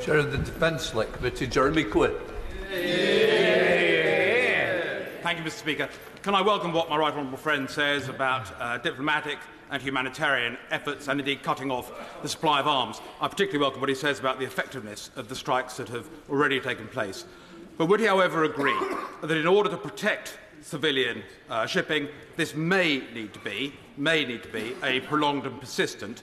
Chair of the Defence Select Committee, Jeremy Quinn. Thank you, Mr Speaker. Can I welcome what my right honourable friend says about uh, diplomatic and humanitarian efforts and indeed cutting off the supply of arms? I particularly welcome what he says about the effectiveness of the strikes that have already taken place. But would he, however, agree that in order to protect civilian uh, shipping, this may need to be, may need to be a prolonged and persistent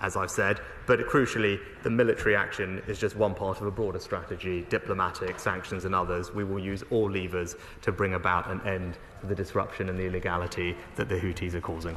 as I've said. But crucially, the military action is just one part of a broader strategy diplomatic, sanctions, and others. We will use all levers to bring about an end to the disruption and the illegality that the Houthis are causing.